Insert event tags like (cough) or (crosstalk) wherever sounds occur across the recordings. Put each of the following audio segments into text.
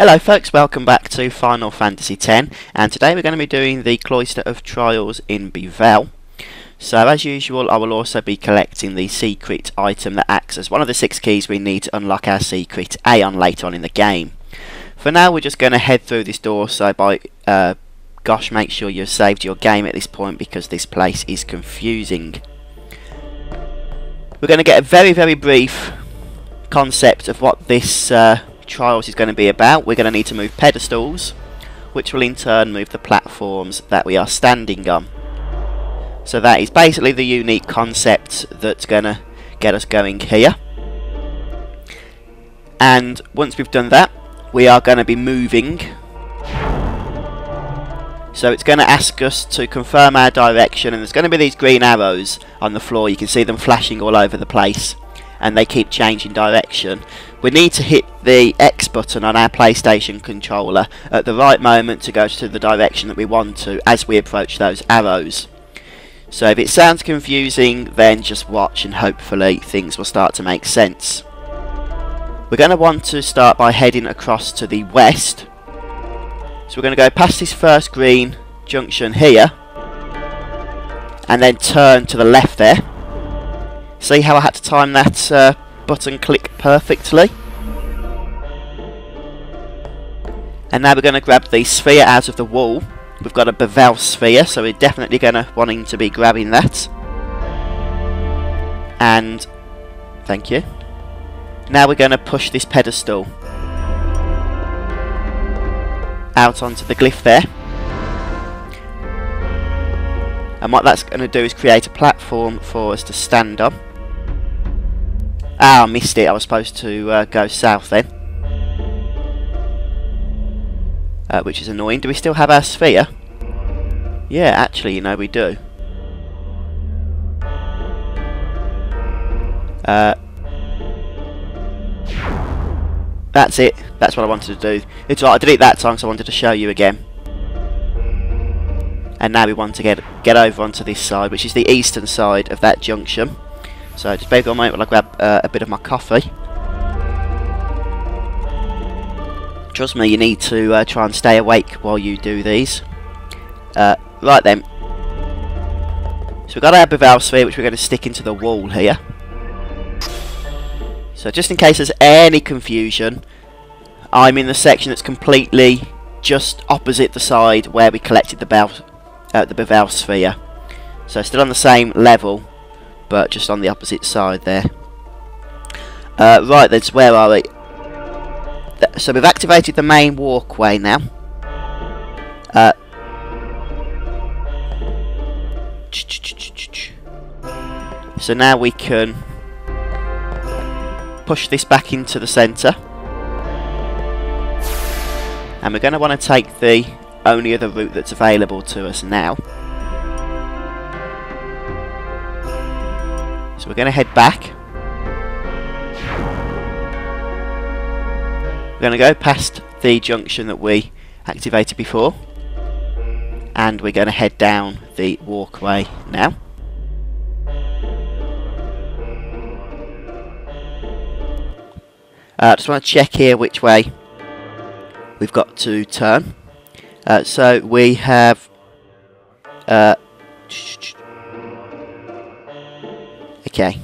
Hello folks, welcome back to Final Fantasy X and today we're going to be doing the Cloister of Trials in Bevelle. So as usual I will also be collecting the secret item that acts as one of the six keys we need to unlock our secret Aeon later on in the game. For now we're just going to head through this door so by uh, gosh make sure you've saved your game at this point because this place is confusing. We're going to get a very very brief concept of what this uh, Trials is going to be about. We're going to need to move pedestals, which will in turn move the platforms that we are standing on. So that is basically the unique concept that's going to get us going here. And once we've done that, we are going to be moving. So it's going to ask us to confirm our direction and there's going to be these green arrows on the floor. You can see them flashing all over the place and they keep changing direction. We need to hit the X button on our PlayStation controller at the right moment to go to the direction that we want to as we approach those arrows. So if it sounds confusing then just watch and hopefully things will start to make sense. We're going to want to start by heading across to the west. So we're going to go past this first green junction here and then turn to the left there See how I had to time that uh, button click perfectly? And now we're going to grab the sphere out of the wall. We've got a Bevelle sphere, so we're definitely going to wanting to be grabbing that. And thank you. Now we're going to push this pedestal out onto the glyph there. And what that's going to do is create a platform for us to stand on. Ah, I missed it. I was supposed to uh, go south then. Uh, which is annoying. Do we still have our sphere? Yeah, actually, you know, we do. Uh, that's it. That's what I wanted to do. It's right, I did it that time, so I wanted to show you again. And now we want to get get over onto this side, which is the eastern side of that junction. So just bear with me while I grab uh, a bit of my coffee. Trust me, you need to uh, try and stay awake while you do these. Uh, right then. So we've got our Bevelle sphere which we're going to stick into the wall here. So just in case there's any confusion, I'm in the section that's completely just opposite the side where we collected the, Bell, uh, the sphere. So still on the same level, but just on the opposite side there. Uh, right then, so where are we? So we've activated the main walkway now. Uh, so now we can push this back into the centre. And we're going to want to take the only other route that's available to us now. We're going to head back. We're going to go past the junction that we activated before. And we're going to head down the walkway now. I uh, just want to check here which way we've got to turn. Uh, so we have uh, Okay.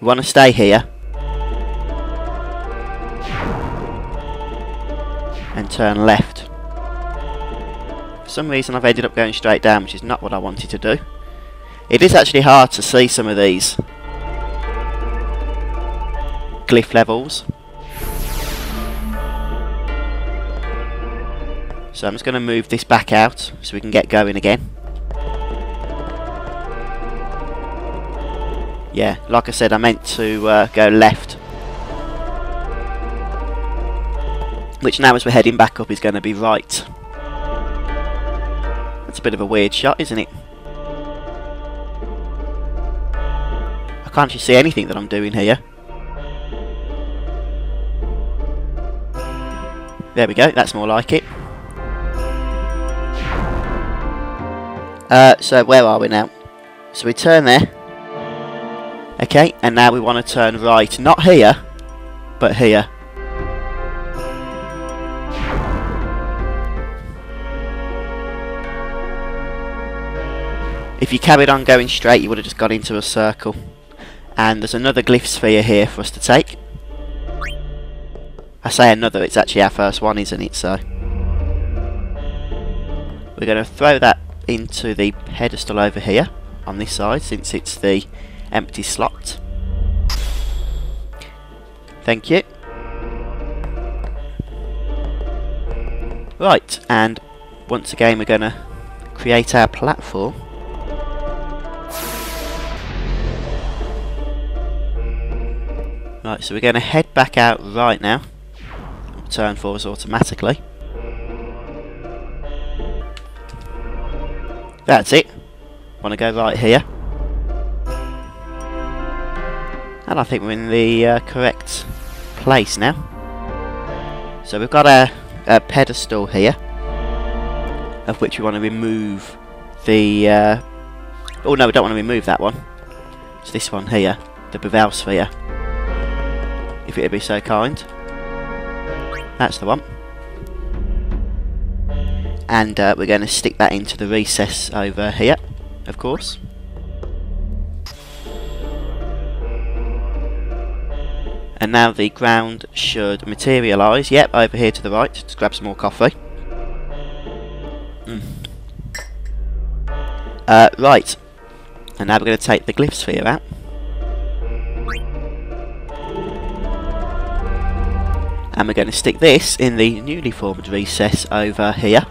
We want to stay here. And turn left. For some reason I've ended up going straight down, which is not what I wanted to do. It is actually hard to see some of these glyph levels. So I'm just going to move this back out so we can get going again. Yeah, like I said, I meant to uh, go left. Which now as we're heading back up is going to be right. That's a bit of a weird shot, isn't it? I can't actually see anything that I'm doing here. There we go, that's more like it. Uh, so where are we now? So we turn there. Okay, and now we want to turn right. Not here, but here. If you carried on going straight, you would have just got into a circle. And there's another glyph sphere here for us to take. I say another, it's actually our first one, isn't it? So we're going to throw that into the pedestal over here on this side, since it's the empty slot. Thank you. Right, and once again we're going to create our platform. Right, so we're going to head back out right now. Turn for us automatically. That's it. Want to go right here. And I think we're in the uh, correct place now. So we've got a, a, pedestal here, of which we want to remove the... Uh, oh no, we don't want to remove that one. It's this one here, the Bevelle sphere. If it would be so kind. That's the one. And uh, we're going to stick that into the recess over here, of course. And now the ground should materialise. Yep, over here to the right. Let's grab some more coffee. Mm. Uh, right. And now we're going to take the glyph sphere out. And we're going to stick this in the newly formed recess over here.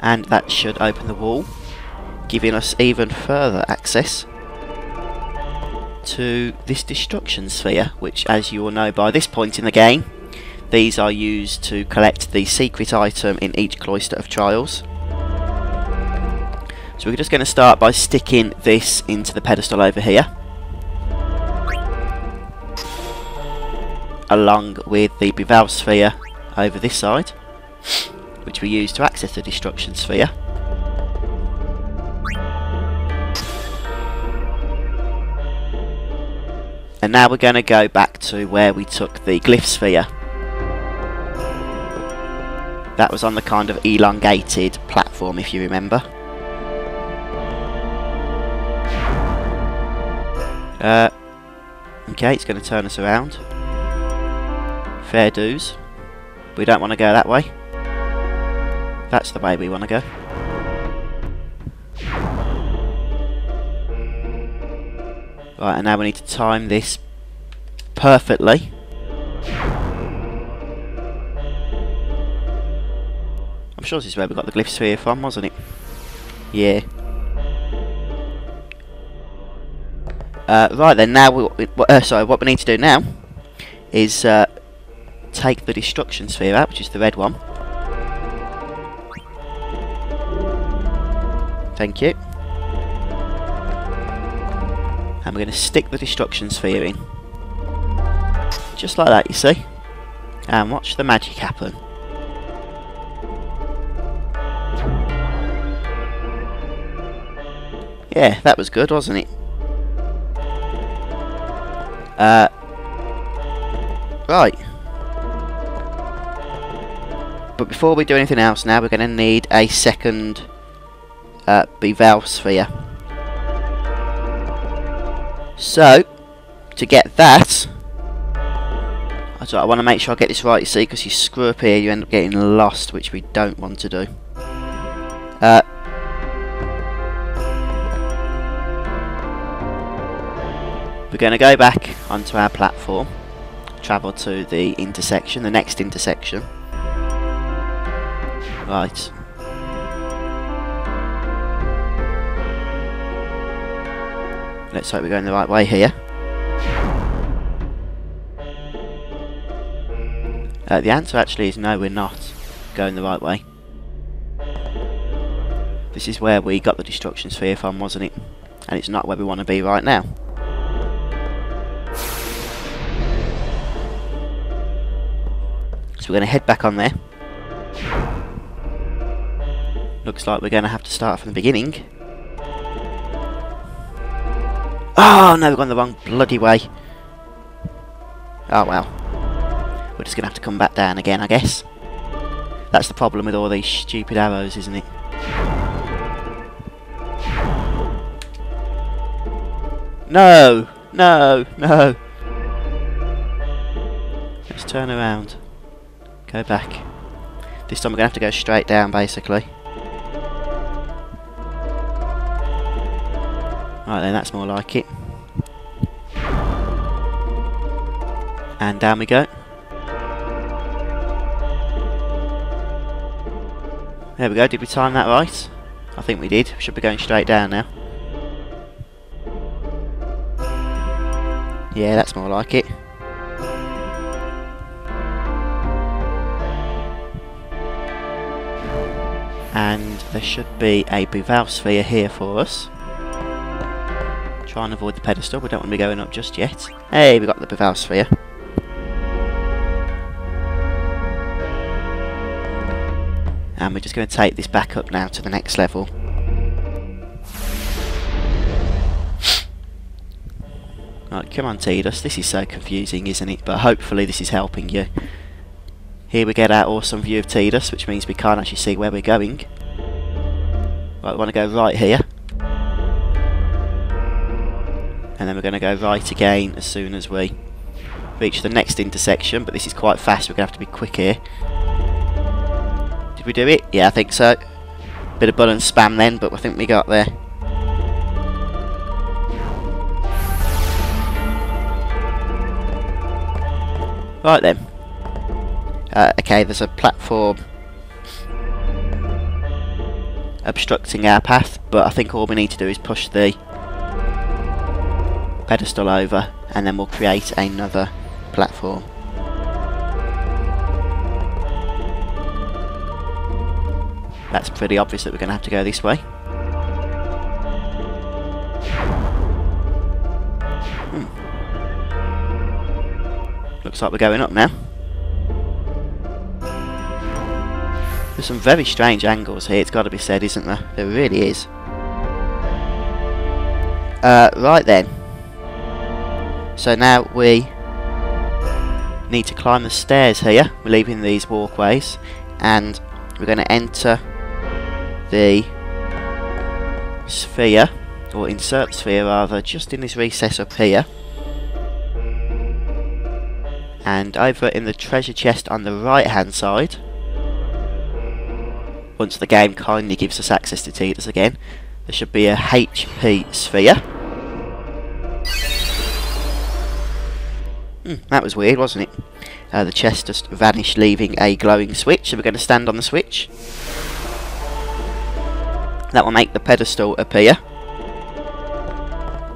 And that should open the wall, giving us even further access to this destruction sphere, which as you all know by this point in the game, these are used to collect the secret item in each Cloister of Trials. So we're just going to start by sticking this into the pedestal over here. Along with the Bevelle sphere over this side, which we use to access the destruction sphere. And now we're going to go back to where we took the glyph sphere. That was on the kind of elongated platform, if you remember. Uh, okay, it's going to turn us around. Fair dues. We don't want to go that way. That's the way we want to go. Right, and now we need to time this perfectly. I'm sure this is where we got the glyph sphere from, wasn't it? Yeah. Uh, right then, now we, uh, sorry, what we need to do now is uh, take the destruction sphere out, which is the red one. Thank you we're going to stick the destruction sphere in. Just like that, you see. And watch the magic happen. Yeah, that was good, wasn't it? Uh, right. But before we do anything else now, we're going to need a second uh, Bevelle sphere. So, to get that, I, I want to make sure I get this right, you see, because you screw up here, you end up getting lost, which we don't want to do. Uh, we're going to go back onto our platform, travel to the intersection, the next intersection. Right. Let's hope we're going the right way here. Uh, the answer actually is no, we're not going the right way. This is where we got the destruction sphere from, wasn't it? And it's not where we want to be right now. So we're going to head back on there. Looks like we're going to have to start from the beginning. Oh, no, we've gone the wrong bloody way. Oh, well. We're just going to have to come back down again, I guess. That's the problem with all these stupid arrows, isn't it? No! No! No! Let's turn around. Go back. This time we're going to have to go straight down, basically. Right then, that's more like it. And down we go. There we go, did we time that right? I think we did. We should be going straight down now. Yeah, that's more like it. And there should be a Bevelle sphere here for us. Try and avoid the pedestal, we don't want to be going up just yet. Hey, we got the Bevelle sphere. And we're just going to take this back up now to the next level. Right, come on Tidus, this is so confusing isn't it? But hopefully this is helping you. Here we get our awesome view of Tidus, which means we can't actually see where we're going. Right, we want to go right here. And then we're going to go right again as soon as we reach the next intersection, but this is quite fast, we're going to have to be quick here. Did we do it? Yeah, I think so. Bit of button spam then, but I think we got there. Right then. Uh, okay, there's a platform obstructing our path, but I think all we need to do is push the pedestal over and then we'll create another platform. That's pretty obvious that we're going to have to go this way. Looks like we're going up now. There's some very strange angles here, it's got to be said, isn't there? There really is. Uh, right then. So now we need to climb the stairs here. We're leaving these walkways. And we're going to enter the sphere, or insert sphere rather, just in this recess up here and over in the treasure chest on the right hand side once the game kindly gives us access to Tidus again there should be a HP sphere that was weird wasn't it? Uh, the chest just vanished leaving a glowing switch. So we're going to stand on the switch. That will make the pedestal appear.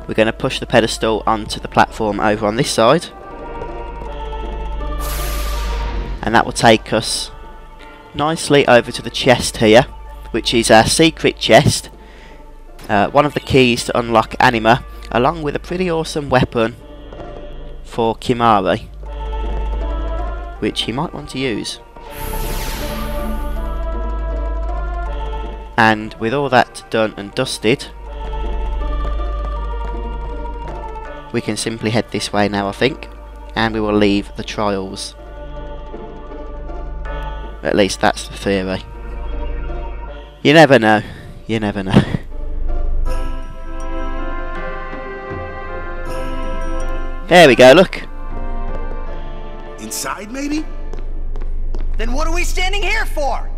We're going to push the pedestal onto the platform over on this side. And that will take us nicely over to the chest here which is our secret chest. Uh, one of the keys to unlock Anima along with a pretty awesome weapon for Kimahri which he might want to use and with all that done and dusted we can simply head this way now I think and we will leave the trials at least that's the theory. You never know. You never know. (laughs) There we go, look. Inside, maybe? Then what are we standing here for?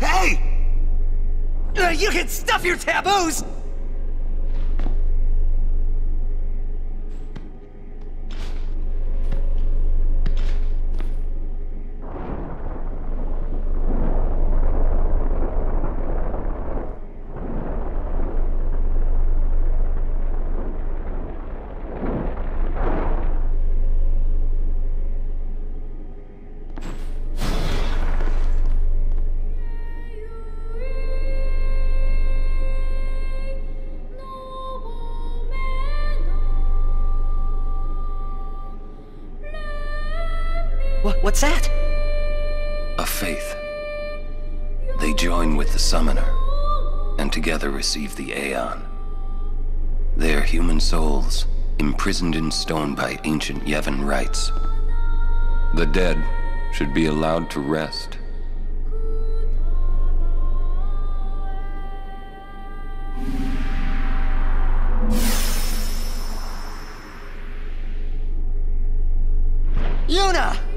Hey! You can stuff your taboos! What's that? A fayth. They join with the summoner, and together receive the Aeon. They are human souls, imprisoned in stone by ancient Yevon rites. The dead should be allowed to rest. Yuna!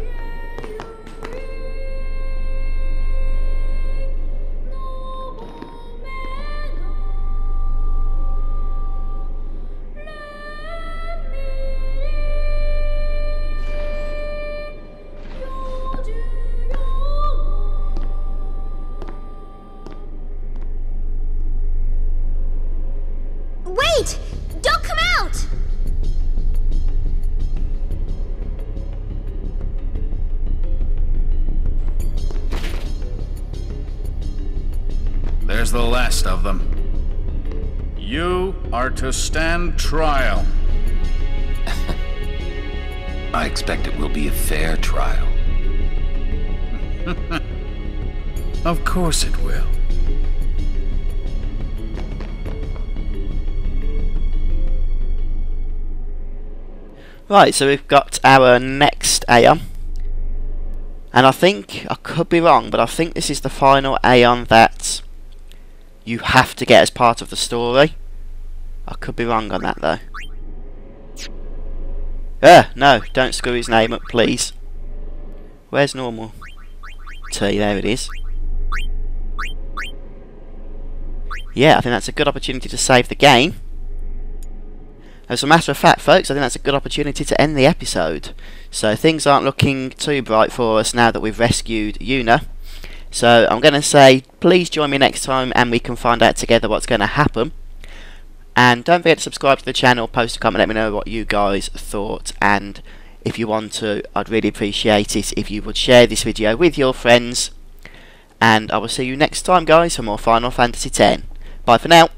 Last of them. You are to stand trial. (laughs) I expect it will be a fair trial. (laughs) Of course it will. Right, so we've got our next Aeon. And I think, I could be wrong, but I think this is the final Aeon that you have to get as part of the story. I could be wrong on that though. Ah, no, don't screw his name up, please. Where's normal? T, there it is. Yeah, I think that's a good opportunity to save the game. As a matter of fact, folks, I think that's a good opportunity to end the episode. So things aren't looking too bright for us now that we've rescued Yuna. So I'm going to say, please join me next time and we can find out together what's going to happen. And don't forget to subscribe to the channel, post a comment, let me know what you guys thought. And if you want to, I'd really appreciate it if you would share this video with your friends. And I will see you next time, guys, for more Final Fantasy X. Bye for now.